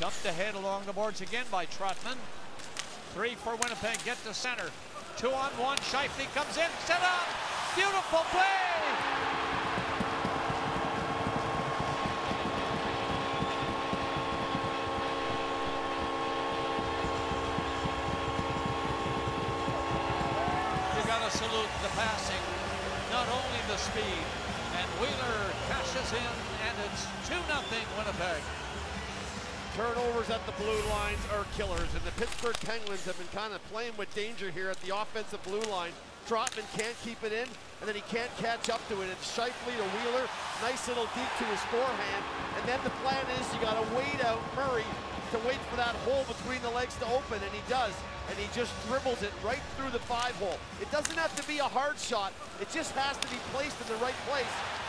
Dumped ahead along the boards again by Trotman. Three for Winnipeg, get to center. Two on one, Scheifele comes in, set up. Beautiful play! You gotta salute the passing, not only the speed. And Wheeler cashes in, and it's 2 0 Winnipeg. Turnovers at the blue lines are killers, and the Pittsburgh Penguins have been kind of playing with danger here at the offensive blue line. Trotman can't keep it in, and then he can't catch up to it. It's Scheifele to Wheeler, nice little deep to his forehand, and then the plan is you got to wait out Murray to wait for that hole between the legs to open, and he does. And he just dribbles it right through the five hole. It doesn't have to be a hard shot. It just has to be placed in the right place.